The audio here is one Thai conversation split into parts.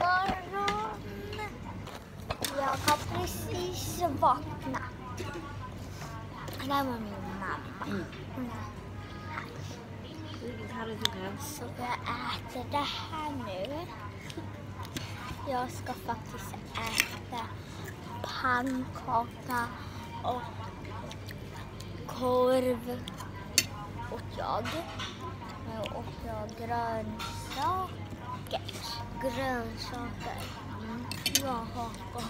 morgon! Jag har precis vaknat. Det här var min mamma. Hon är här. Så jag äter det här nu. Jag ska faktiskt äta pannkaka och korv och jag. Och jag grönsaker. Grönsaker. Mm. Jag hatar.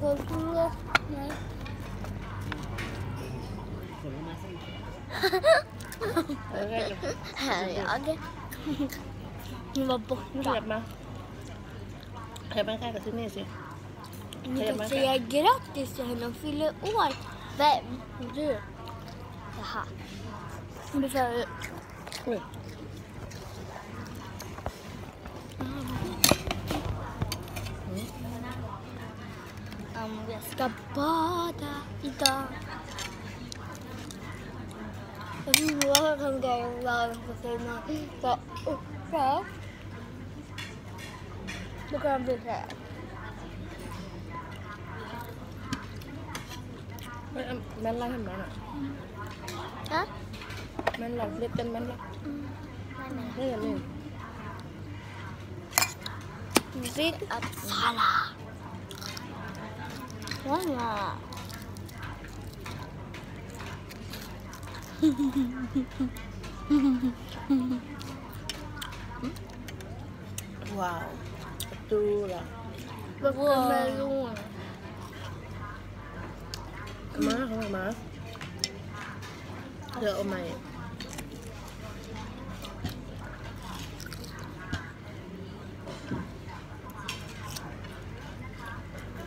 Går du? Nej. ผลไม้ส้มเออได้เลย Här är jag. Nu var ขยับ borta. มาขยับมาใกล้กับที่นี่สิ Ni Säger kan man säga grattis till henne, hon fyller år. Vem? Du. Jaha. Du får... อุ้ย Um, jag ska bada idag. Jag tror jag kan gå och vara på sina så uppe. Då kan jag bli så här. ไม่เอาแม่นไล่ให้มั นอะ Ja? แม่นหลับเล็กกันแม่นหลับ Mm. Nej, nej. นี่อย่างนี้ Vill att sallad. Mamma. ว้าวประตูล่ะ Vattenmelon. มาเขาบอกมาเดี๋ยวเอาใหม่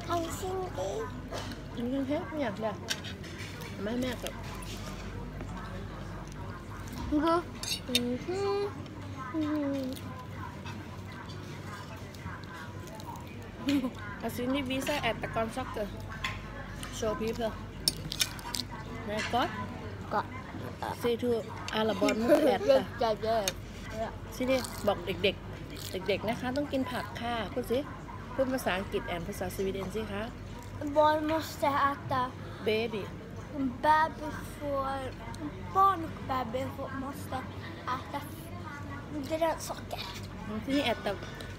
Han Cindy. กินกันแค่ไม่อยากได้เอามาให้แม่กับ Gå. Mhm. Mhm. Har sini bisa äta konsaker. Show people. Nej, gott. Gott. Say to alla barn มุกแอดค่ะ Jättegott. สิเดบอกเด็กๆ เด็กๆ นะคะ ต้องกินผักค่ะพูดสิพูดภาษาอังกฤษแอนภาษาสวีเดนสิคะ Barn måste äta. baby Baby får... Barn och baby får, måste äta grönsaker. ที่นี่แอดแต่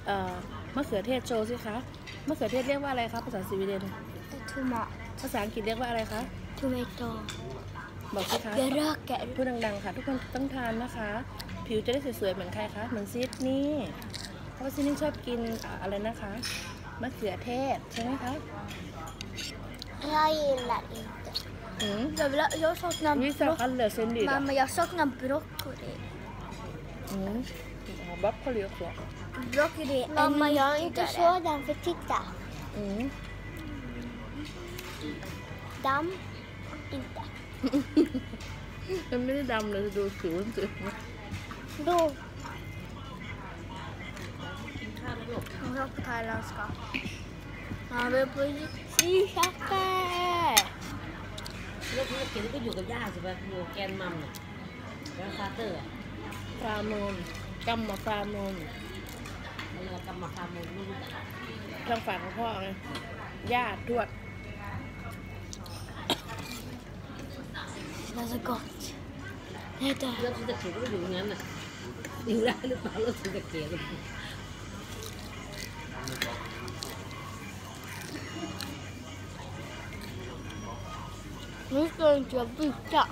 เอ่อมะเขือเทศโชว์สิคะมะเขือเทศเรียกว่าอะไรคะภาษาสวีเดน Tomat. ภาษาอังกฤษเรียกว่าอะไรคะ Tomato. บอกสิคะ Gröker. พูดดังๆค่ะ ทุกคนต้องทานนะคะ ผิวจะได้สวยๆเหมือนใครคะ เหมือนซิดนี่ เพราะว่าซิดนี่ชอบกินอ่าอะไรนะคะ มะเขือเทศใช่ไหมคะ Jag gillar inte. อืม Jag, vill, ha- jag saknar วิสา broccoli. คันเหลือเซนดีดอะ Mamma, jag saknar broccoli. อืมอ๋อบัฟเขาเรียกเหรอ Broccoli är Mamma, jag har inte nyttigare. sådan för titta. อืม Damm, inte. มันไม่ได้ดำเลยดูผิวมันสิ Då. กินข้าวแล้วลูก Jag har på thailändska. Jag vill på kikare. ลูกธุรกิจก็อยู่กับย่าสิป่ะอยู่แกนมัมเนี่ยแล้วฟาเตอร์อะฟาโมนกัมมาฟาโมนมันเรากำมาฟาร์มไม่รู้จักทางฝ่ายของพ่อไงญาติทวด Det är så gott. Det heter เรื่องธุรกิจก็อยู่อย่างนั้นน่ะอยู่ได้หรือเปล่าเรื่องธุรกิจ Nu ska inte jag byta.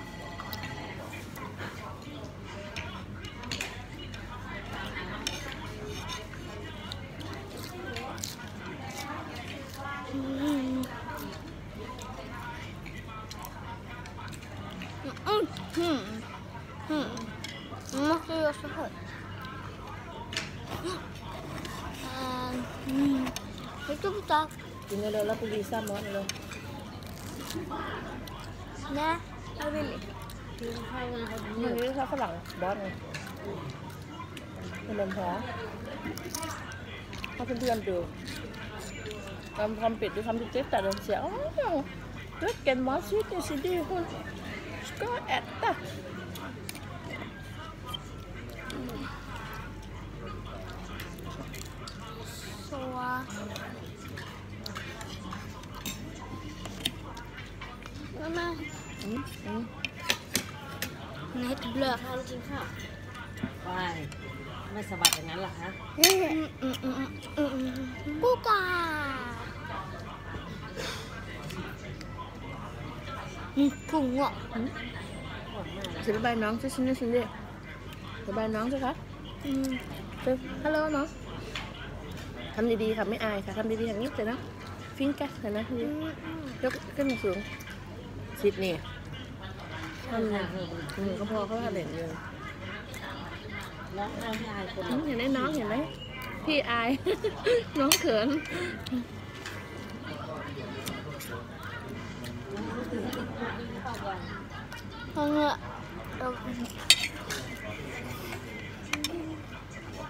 Mm. Mm. Mm. Mm. Nu måste jag göra så här. Mm. Jag ska byta. กินเร็วๆแล้ว นะเอามอสเลยมันนี้ชอบฝรั่งบอสไงขนมหอมถ้าเพื่อนๆดูทำคำปิดด้วยคำที่เจ๊แต่เดินเสียงอ๋อเลือกเกนมอสชีสสิดีคุณก็แอดตะ กูกาอืมผุ่งอะหวานมสบายน้องสิชินดิชินดิสบายน้องสิคะอืมฮัลโหลน้องทำดีๆค่ะไม่อายค่ะทำดีๆอย่างนี้เลยนะฟิงกัสเลยนะยกขึ้นมาสูงซิดนี่ทำงานเพิ่มอืมก็พอเขาทำเหรียญเงิน ร้องไห้ให้อายคนอืมเห็นไหมน้องเห็นไหมพี่อาย น้องเขินเอาเงอะเอา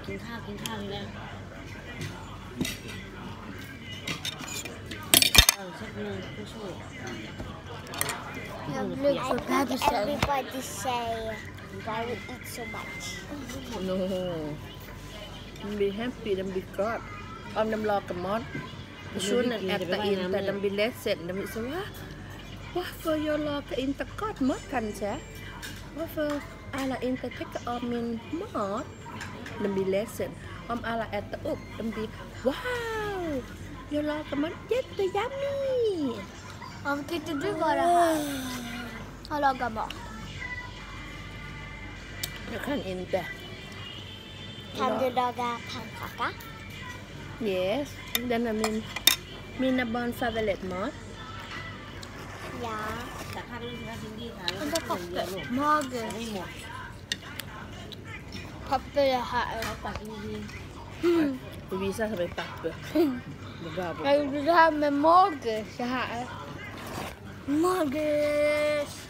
กินข้าวกินข้าวนี่นะเออเช็คมือผู้ช่วยเอาเลือ Everybody say why we eat so much. No. Be happy then be God. On them log come on. Soon and after in that them be less said them so what? What for your log in the God mất can cha? What for I la in the take of min mod? Them be less said. Om ala at the up. Them be wow. vô lo cái mất chết tôi dám đi. Ông thích tôi trước rồi à họ lo cả bỏ nó khăn in ta. Tham dự lo ga tham khả cá. Yes đây là mình mình là bon favelet mót dạ anh ta cọc tệ mơ kìa Pappe là hại. Pappe Vì sao phải pappe Jag gjorde det här med magen så här. Magus!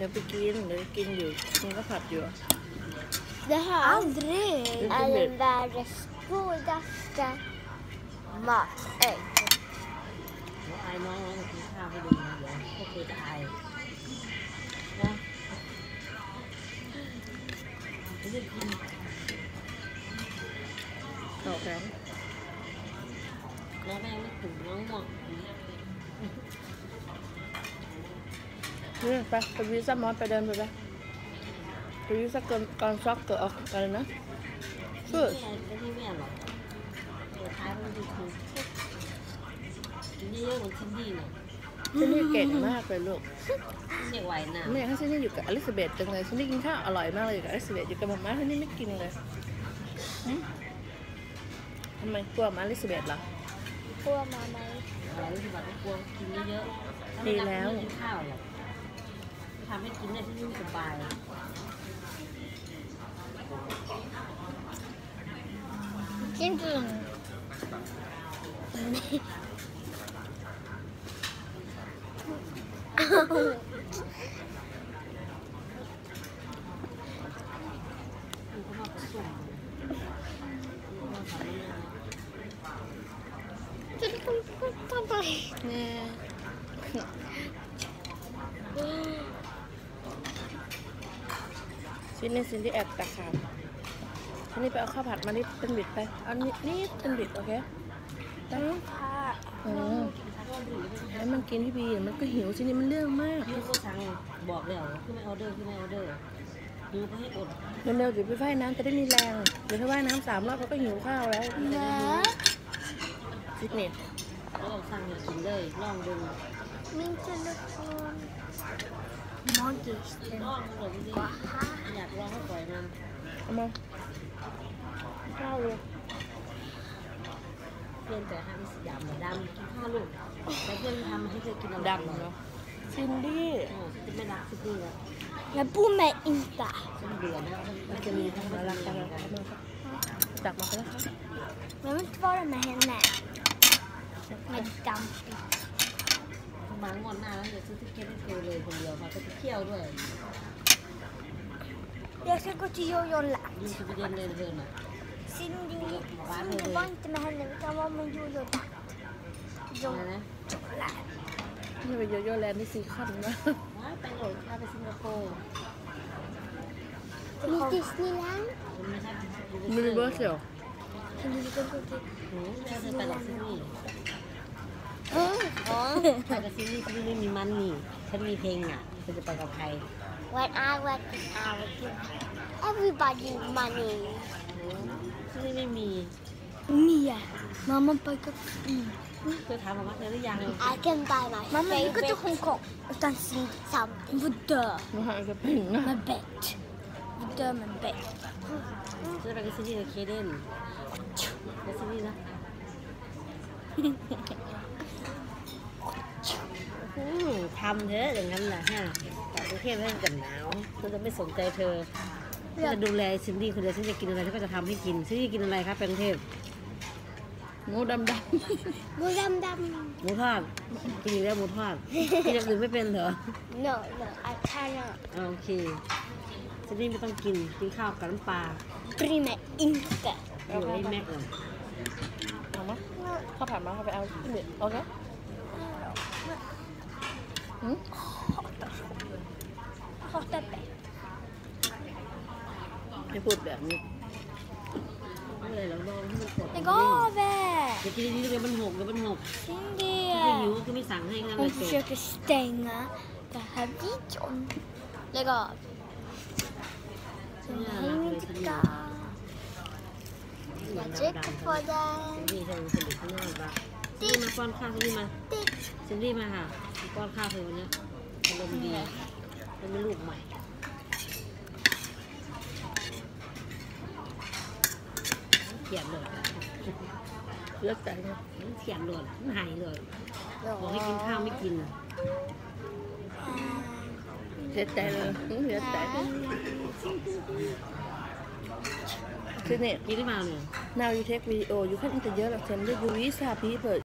Jag. Fick in, jag fick in ju några. Det här Aldrig. är världens godaste mat. ไม่ได้กินโอเคน้องแม่ไม่ถึงน้องหมดนี่ไปไปวิซ่ามอสไปเดินไปไปไปวิซ่าก่อนก่อนช็อกเกิดออกกันเลยนะเพื่อไม่ที่แม่หรอกเดี๋ยวท้ายมันจะคือกินเยอะๆเหมือนซินดี้เนี่ย ซินนี่เก่งมากเลยลูกเด็กไหวนะไม่อยากให้ซินนี่อยู่กับอลิซาเบธจังเลยซินนี่กินข้าวอร่อยมากเลยอยู่กับอลิซาเบธอยู่กับหมาม่าซินนี่ไม่กินเลยหึทำไมกลัวหมาอลิซาเบธเหรอ Får mamma อะไรที่แบบกลัวกินเยอะๆดีแล้วไม่กินข้าวหรอกทำให้กินได้ที่นี่สบาย Inte den. มันก็มาผสมมันทำให้ Nej. ซินนี่ซินนี่แอบตะขาบซินนี่ไปเอาข้าวผัดมานิดเป็นบิดไป เอานิดนิดเป็นบิดโอเคได้ไหมอืม ให้มันกินพี่บีเดี๋ยวมันก็หิวซินนี่มันเรื่องมากยูก็สั่งบอกแล้วคือไม่ออเดอร์คือไม่ออเดอร์ยูก็ให้อดเร็วๆเดี๋ยวไปว่ายน้ำจะได้มีแรงเดี๋ยวถ้าว่ายน้ำสามรอบเขาก็หิวข้าวแล้ว Nej. ฟิตเนสแล้วเราสั่งให้กินเลยลองดู Min telefon. Magiskt. ลองดูดิอยากลองให้ปล่อยมันเอามาข้าวเลยเพื่อนแต่ห้ามสยามดำกินข้าวลูกแต่เพื่อนทำให้เธอกินดำเนาะซินดี้จะไม่รักสินดี้แล้ว Jag bor med inte. ฉันเบื่อนะมันจะมีทั้งมาลักกันแล้วมากมาแล้วครับ Jag vill inte vara med henne. Med Dampi. บางวันหน้าแล้วเดี๋ยวซื้อติ๊กเก็ตให้เธอเลยคนเดียวค่ะจะไปเที่ยวด้วย Jag ska gå till Jojoland. ยูจะไปเรียนเรียนเธอน่ะ var med Jojoland. อะไรนะนี่ไปโยโย่แลนด์ที่ซีคอนนะว้าไปโหลดพาไปสิงคโปร์ Till Disneyland. มันไม่ใช่มินิเบอร์เซียว Cindy, vi ska gå till... หนูเธอไปหลักที่นี่ Mm. ไปกับซินดี้ซินดี้ไม่มีมันนี่ฉันมีเพลงอะเธอจะไปกับใคร When I went I would give everybody money. ซินดี้ไม่มี Mia. Mama pagka... Mm. เธอถามมาว่าเธอหรือยัง I can buy my Mama, you go to favorite Hong Kong. Utan sin... something. Vudda. มันหายกับปิ่งนะ My bet. Vudda my bet. เธอไปกับซินดี้กับเคเดนกับซินดี้นะอืมทำเธอะอย่างนั้นแหละฮะแต่กรุงเทพให้กันหนาวเธอจะไม่สนใจเธอ เธอจะดูแลซินดี้คนเดียวซินดี้กินอะไรเธอก็จะทำให้กินซินดี้กินอะไรครับเป็นกรุงเทพหมูดำดหมูดำดหมูทอดกินอีกแล้วหมูทอดกินอย่างอื่นไม่เป็นเหรอำ No no I cannot อ่าโอเคซินดี้ไม่ต้องกินกินข้าวกับน้ำปลา prima inte อยู่ให้แม็กเลยำเอามาข้าวผัดมาเขาไปเอาที่นี่โอเคหืม Hatar bet. ไม่พูดแบบนี้ไม่เลยเราลองให้มันกด Lägg av เดี๋ยวกินดีๆเดี๋ยวมันหกเดี๋ยวมันหก Cindy. ถ้าหิวก็ไม่สั่งให้งั้นเล Hon ยจบ försöker stänga den här videon. Lägg av. Den här inte där. Jag trycker på den นี่เธอเป็นคนเด็กข้างนอกปะซินดี้มาป้อนข้าวซินดี้มาซินดี้มาค่ะมาป้อนข้าวเธอวันเนี้ยอารมณ์ดีแล้วมีลูกใหม่ เขียนเลยเลือกใจเลยเขียนเลยหายเลยบอกให้กินข้าวไม่กินเสียใจเลยหืมเสียใจคือเนี่ยกินได้มาเลย now you take video you can interview like send the you visa people